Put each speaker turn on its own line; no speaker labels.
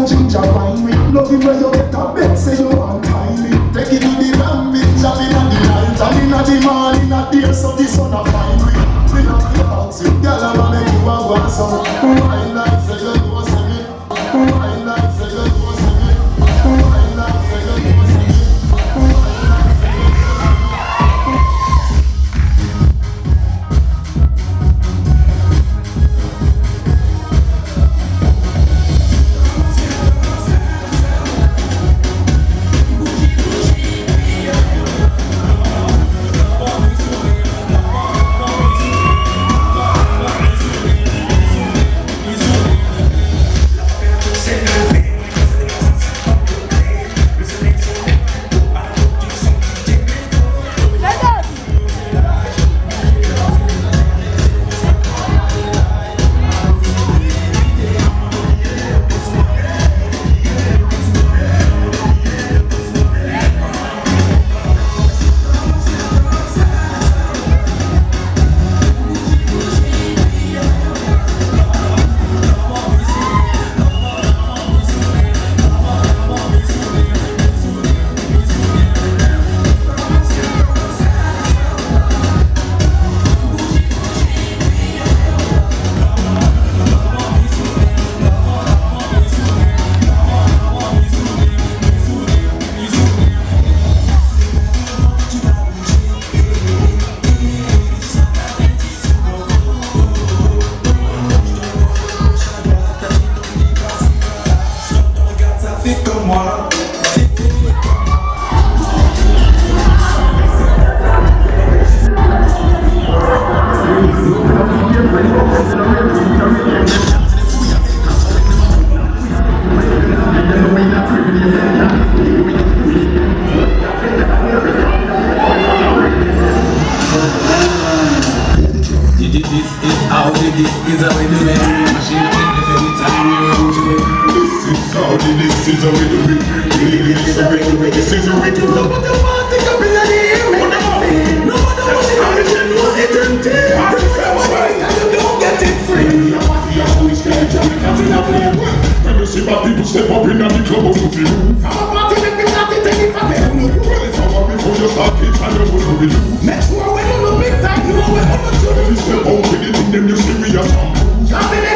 a ginger wine me Love it when you get a bed say you want time me Take it to the land, bitch, I'm the night And in the morning, I hear so the sun a
fine See my people step up in club that before you start it, to. Next one, we're on the big time, you know we're on the journey. Step up with it, and then you see me as